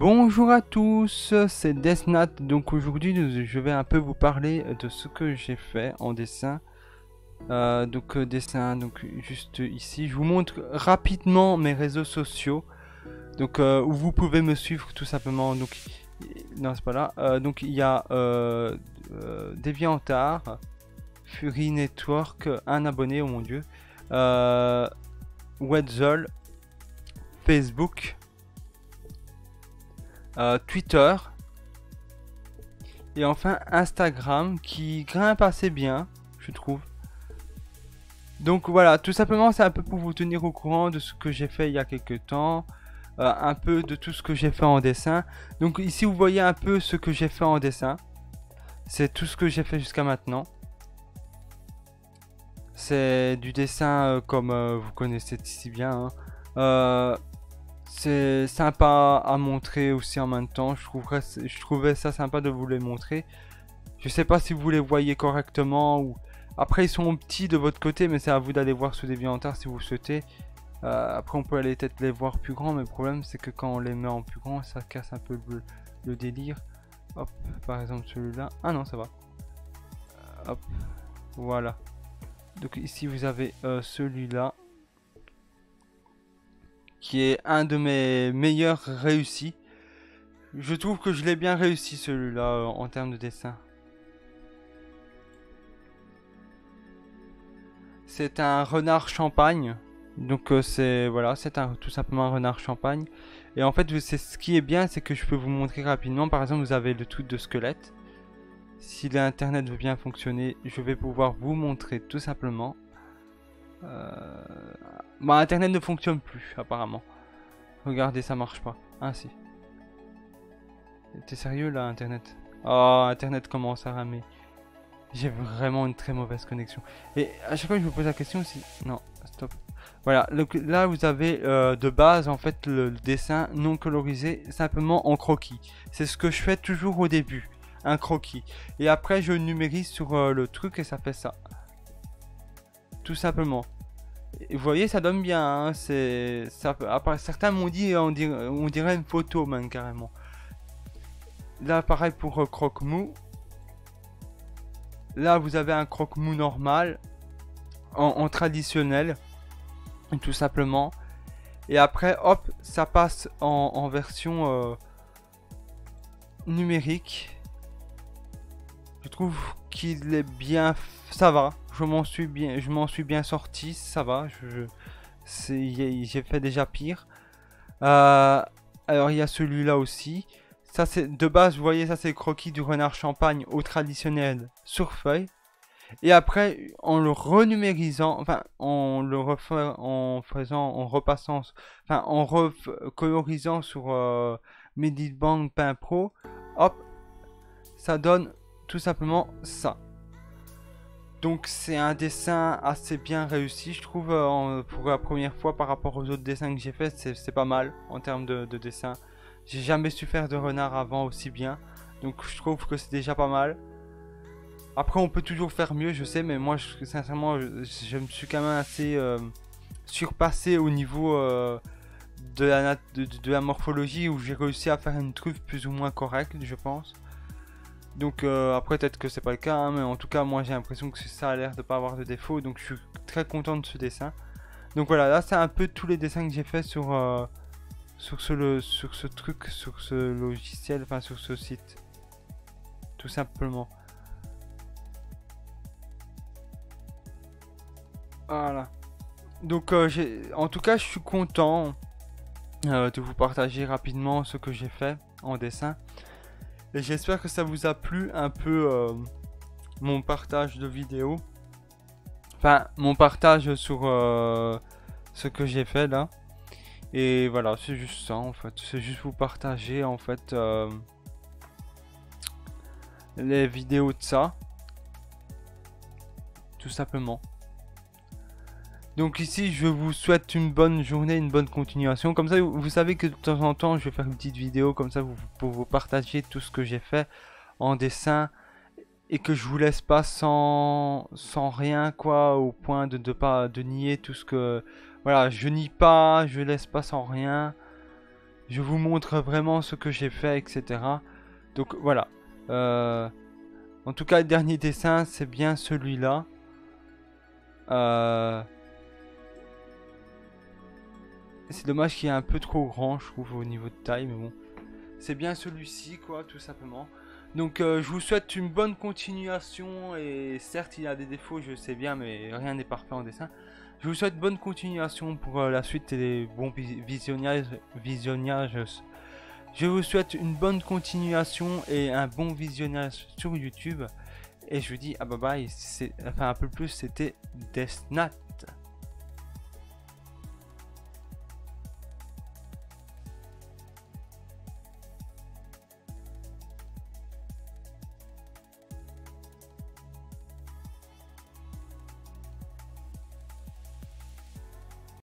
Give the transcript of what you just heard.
Bonjour à tous, c'est Desnat. Donc aujourd'hui, je vais un peu vous parler de ce que j'ai fait en dessin. Euh, donc euh, dessin, donc juste ici. Je vous montre rapidement mes réseaux sociaux. Donc euh, où vous pouvez me suivre tout simplement. Donc non, c'est pas là. donc il y a DeviantArt, Fury Network, un abonné, oh mon dieu. Wetzel, Facebook. Euh, Twitter et enfin Instagram qui grimpe assez bien, je trouve. Donc voilà, tout simplement c'est un peu pour vous tenir au courant de ce que j'ai fait il y a quelques temps, euh, un peu de tout ce que j'ai fait en dessin. Donc ici vous voyez un peu ce que j'ai fait en dessin. C'est tout ce que j'ai fait jusqu'à maintenant. C'est du dessin euh, comme vous connaissez si bien. Hein c'est sympa à montrer aussi en même temps. Je, trouvais ça sympa de vous les montrer. Je sais pas si vous les voyez correctement ou... Après ils sont petits de votre côté mais c'est à vous d'aller voir sous des DeviantArt si vous souhaitez. Euh, après on peut aller peut-être les voir plus grands mais le problème c'est que quand on les met en plus grand ça casse un peu le, délire. Hop, par exemple celui-là. Ah non ça va. hop, voilà. Donc ici vous avez euh, celui-là qui est un de mes meilleurs réussis. Je trouve que je l'ai bien réussi celui-là euh, en termes de dessin. C'est un renard champagne. Donc euh, c'est voilà, c'est tout simplement un renard champagne. Et en fait, c'est ce qui est bien, c'est que je peux vous montrer rapidement. Par exemple, vous avez le truc de squelette. Si l'internet veut bien fonctionner, je vais pouvoir vous montrer tout simplement. Euh, bah, Internet ne fonctionne plus, apparemment. Regardez, ça marche pas. Ah, si. T'es sérieux, là, Internet? Oh, Internet commence à ramer. J'ai vraiment une très mauvaise connexion. Et à chaque fois je me pose la question, si... Non, stop. Voilà, là vous avez euh, de base en fait le, dessin non colorisé simplement en croquis. C'est ce que je fais toujours au début, un croquis. Et après je numérise sur euh, le truc et ça fait ça. Tout simplement vous voyez, ça donne bien. Hein, c'est, ça, après, certains m'ont dit, on dirait, on dirait une photo même carrément. Là, pareil pour euh, croque-mou. Là, vous avez un croque-mou normal, en, traditionnel, tout simplement. Et après, hop, ça passe en, version euh, numérique. Je trouve qu'il est bien, ça va je m'en suis bien, je m'en suis bien sorti, ça va. Je, j'ai fait déjà pire. Euh, alors il y a celui-là aussi. Ça c'est de base, vous voyez, ça c'est croquis du renard champagne au traditionnel sur feuille. Et après, en le renumérisant, enfin, en le en faisant, en repassant, enfin, en recolorisant sur euh, Meditbank Paint Pro, hop, ça donne tout simplement ça. Donc c'est un dessin assez bien réussi, je trouve, euh, pour la première fois par rapport aux autres dessins que j'ai fait, c'est pas mal en termes de, dessin. J'ai jamais su faire de renard avant aussi bien, donc je trouve que c'est déjà pas mal. Après on peut toujours faire mieux, je sais, mais moi sincèrement je, me suis quand même assez euh, surpassé au niveau euh, de, la morphologie où j'ai réussi à faire une truffe plus ou moins correcte, je pense. Donc euh, après peut-être que c'est pas le cas, hein, mais en tout cas moi j'ai l'impression que ça a l'air de pas avoir de défaut, donc je suis très content de ce dessin. Donc voilà, là c'est un peu tous les dessins que j'ai fait sur, euh, sur, ce, truc, sur ce logiciel, enfin sur ce site. Tout simplement. Voilà. Donc euh, en tout cas je suis content de vous partager rapidement ce que j'ai fait en dessin. Et j'espère que ça vous a plu un peu euh, mon partage de vidéo. Enfin, mon partage sur euh, ce que j'ai fait là. Et voilà, c'est juste ça en fait. C'est juste vous partager en fait euh, les vidéos de ça. Tout simplement. Donc ici, je vous souhaite une bonne journée, une bonne continuation. Comme ça, vous, savez que de temps en temps, je vais faire une petite vidéo comme ça pour vous partager tout ce que j'ai fait en dessin et que je vous laisse pas sans, sans rien quoi au point de pas de nier tout ce que voilà je nie pas je laisse pas sans rien je vous montre vraiment ce que j'ai fait, etc. Donc voilà. Euh, en tout cas, le dernier dessin, c'est bien celui-là. Euh, c'est dommage qu'il est un peu trop grand, je trouve, au niveau de taille, mais bon. C'est bien celui-ci, quoi, tout simplement. Donc, euh, je vous souhaite une bonne continuation. Et certes, il y a des défauts, je sais bien, mais rien n'est parfait en dessin. Je vous souhaite bonne continuation pour la suite et des bons visionnages, visionnages je vous souhaite une bonne continuation et un bon visionnage sur YouTube. Et je vous dis à bye bye. Enfin, un peu plus, c'était Death